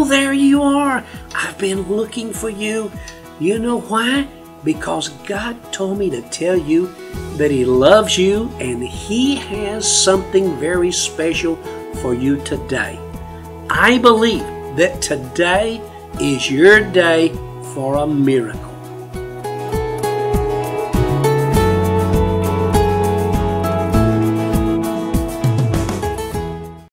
Oh, there you are. I've been looking for you. You know why? Because God told me to tell you that He loves you and He has something very special for you today. I believe that today is your day for a miracle.